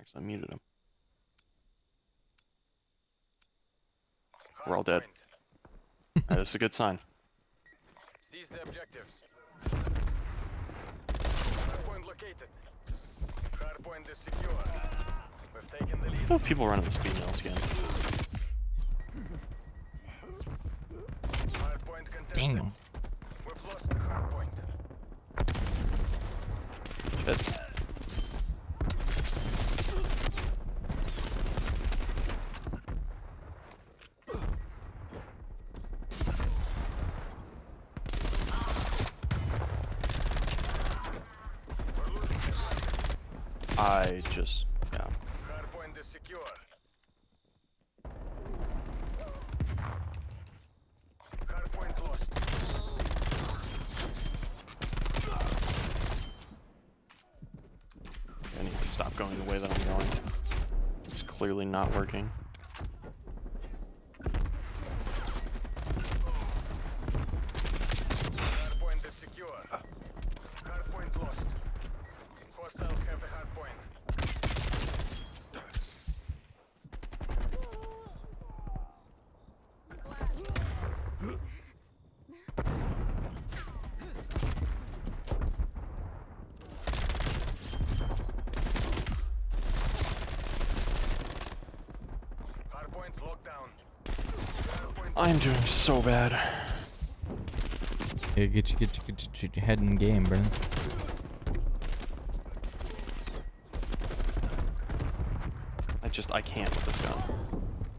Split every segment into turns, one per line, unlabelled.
Actually, I muted him. We're all dead. That's a good sign.
Seize the objectives. Hardpoint located. Hardpoint is secure. We've taken the lead.
Oh, people running the speed nail skin.
Hardpoint contested.
Damn.
We've lost the hardpoint.
Shit.
We're losing it.
I just, yeah.
Hardpoint is secure. Hardpoint lost.
I need to stop going the way that I'm going. It's clearly not working.
Hardpoint is secure. Hardpoint lost. Hostiles have the hardpoint. Hardpoint locked down. Hardpoint
I'm doing so bad.
Yeah, get you, get you, get you, get your head in game, bro.
I just, I can't with this gun.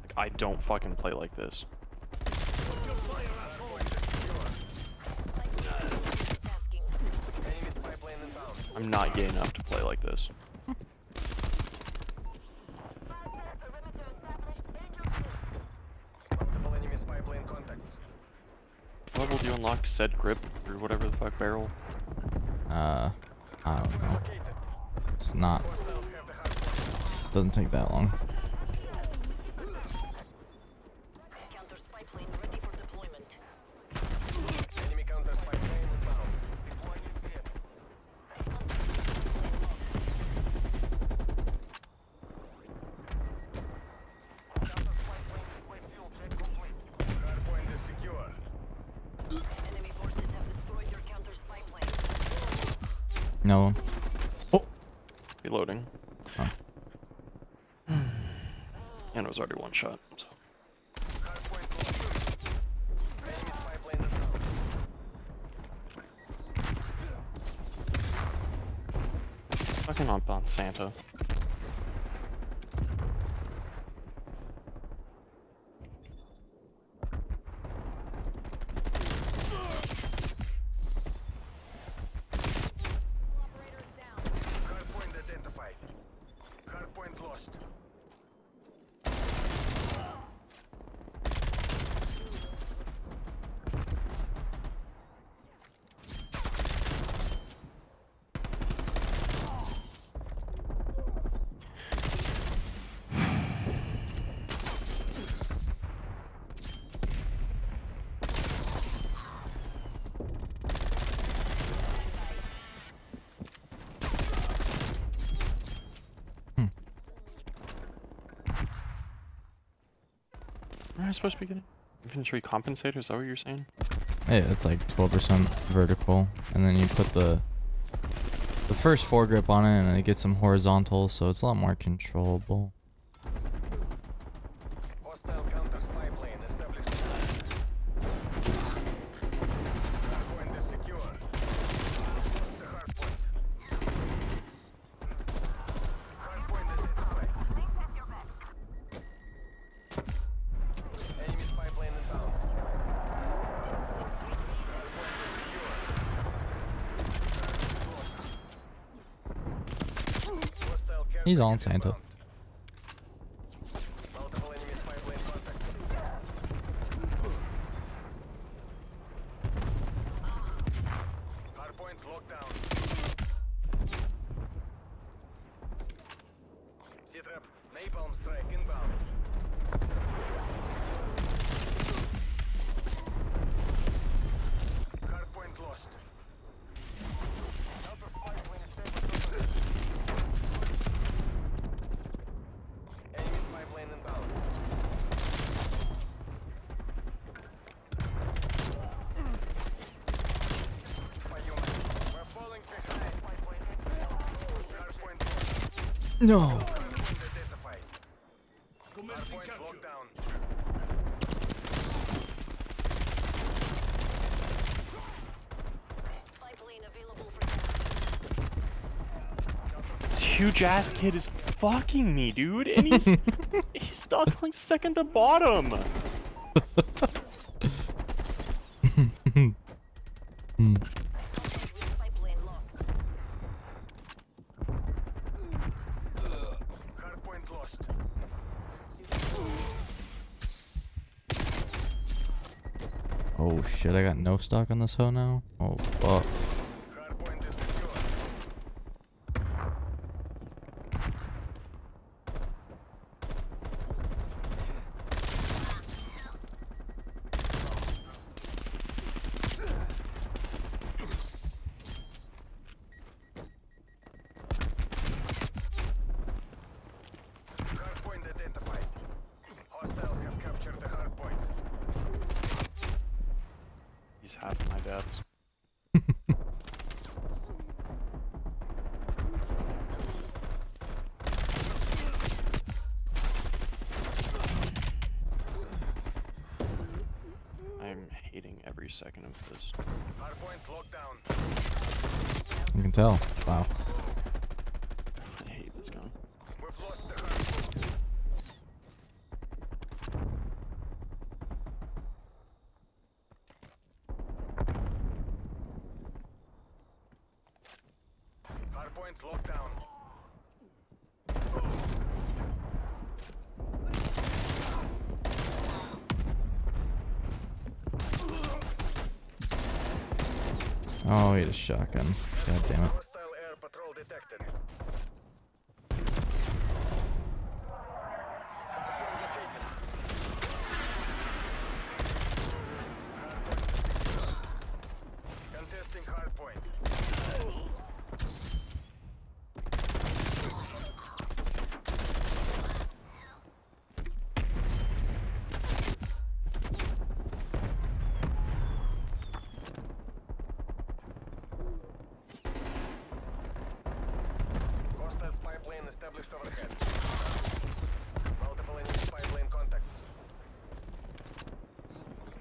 Like, I don't fucking play like this.
Enemy spy plane inbound.
I'm not gay enough to play like this.
Multiple plane contacts.
What level do you unlock said grip or whatever the fuck barrel?
Uh, I don't know. It's not,
Hostiles have the hardpoint.
doesn't take that long.
Counter spy plane ready for deployment.
Enemy counter spy plane inbound. Deploying ECM. Counter spy plane deploy fuel check complete. Hardpoint is secure.
Enemy forces have destroyed your counter spy plane.
No one. Oh,
Reloading.
Huh.
And it was already one shot. So.
Hardpoint lost. Enemy spy plane inbound.
Fucking up on Santa.
Hardpoint identified. Hardpoint lost.
Am I supposed to be getting infantry compensator? Is that what you're saying?
hey, it's like 12% vertical, and then you put the the first foregrip on it, and it gets some horizontal, so it's a lot more controllable.
Hostile counter spy plane established. Hardpoint is secure. Lost the hardpoint. Hardpoint identified. Enemy spy plane inbound. Hardpoint is secure. Hostile care
He's on Santa.
napalm strike inbound. Hardpoint lost. Counter spy plane established.
No.
Identified. Hardpoint locked down.
Spy plane available for
This huge ass kid is fucking me, dude, and he's he's stuck like second to bottom.
spy plane lost.
Hardpoint lost.
Oh shit, I got no stock on this hoe now? Oh fuck.
Hardpoint is secure. Hardpoint identified. Hostiles have captured the hardpoint.
He's half my deaths. I'm hating every second of this.
Hardpoint locked down.
You can tell. Wow.
I hate this gun.
We've lost the hardpoint. Hardpoint locked down.
Oh, he had a shotgun. God damn it.
Hostile air patrol detected. Hardpoint located. Contesting hardpoint. Hostile spy plane established overhead. Multiple enemy spy plane contacts.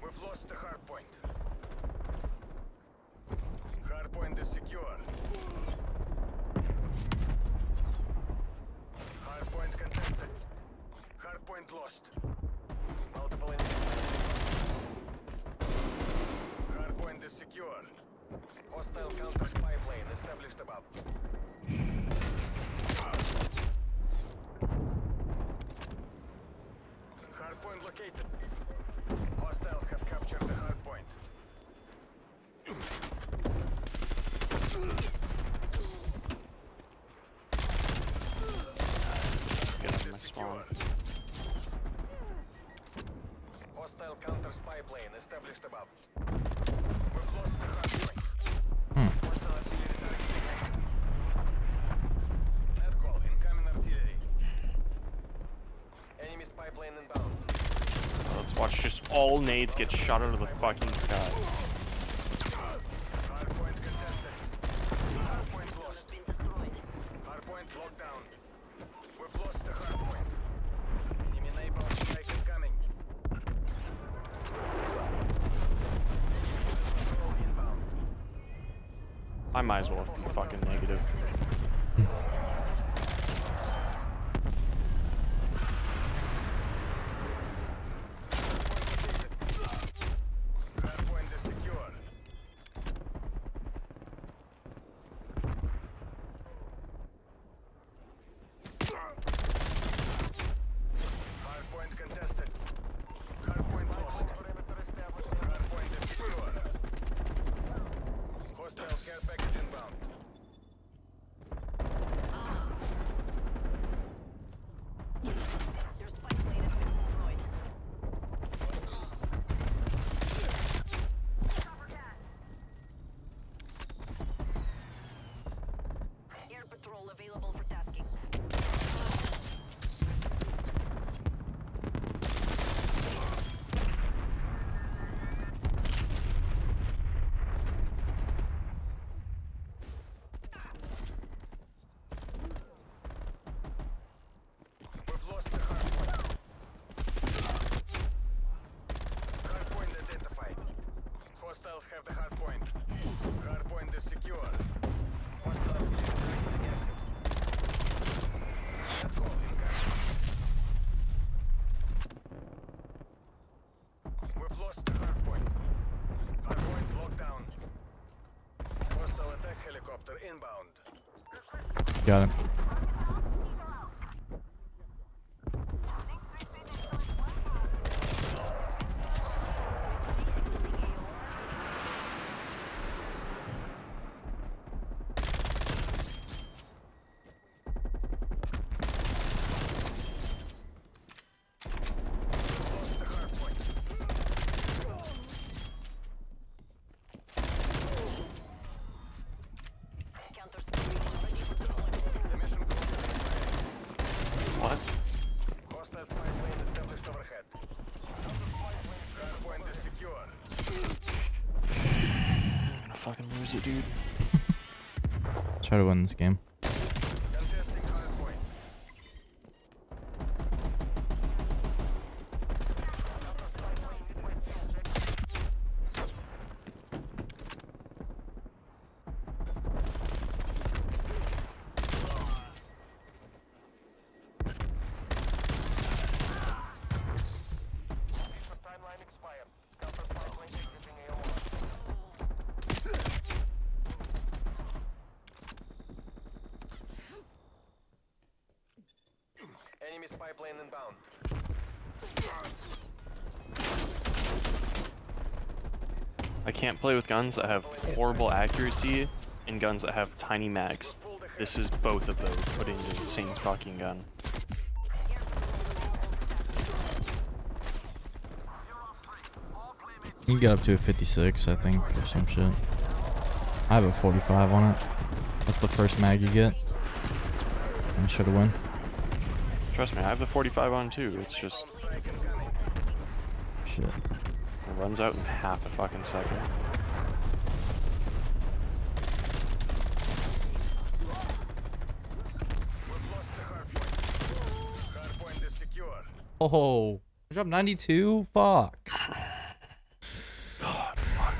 We've lost the hard point. Hard point is secure. Hard point contested. Hard point lost. Multiple enemy Hard point is secure. Hostile counter spy plane established above. Hardpoint located. Hostiles have captured the hardpoint.
Get out of
Is
my spawn.
secure. Hostile counter spy plane established above. We've lost the hardpoint.
Hmm.
Hostile artillery targeting. Net call, incoming artillery. Enemy spy plane inbound.
Let's watch just all nades get shot out of the fucking sky. I might as well be fucking negative.
Hardpoint is secure. Hardpoint contested. Hardpoint lost. Hardpoint is secure. Hostile care package inbound. Hostiles have the hard point. Hard point is secure. Hostile active. Net hole incoming. We've lost the hard point. Hard point locked down. Hostile attack helicopter inbound.
Got it.
Lost the hard point.
Counter spy plane ready for deployment.
The mission complete.
What?
Hostile spy plane established overhead. Hard point is secure.
I'm gonna fucking lose it, dude.
Try to win this game.
Contesting hard point. Timeline expired. Counter spy plane exiting AO. Enemy spy plane inbound.
I can't play with guns that have horrible accuracy and guns that have tiny mags. This is both of those put into the same fucking gun.
You can get up to a 56, I think, or some shit. I have a 45 on it. That's the first mag you get. I should have win.
Trust me, I have the 45 on too. It's just
Home strike incoming.
Shit.
it runs out in half a fucking second.
We've lost the hard point. Hard point is secure.
Oh, I dropped 92? Fuck.
God, fuck.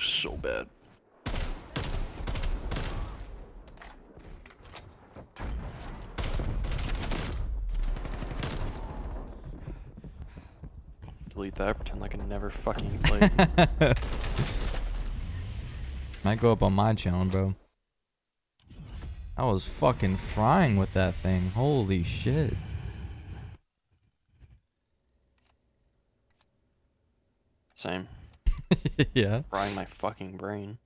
So bad. Delete that, pretend like I never fucking played.
Might go up on my channel, bro. I was fucking frying with that thing. Holy shit.
Same.
yeah.
Frying my fucking brain.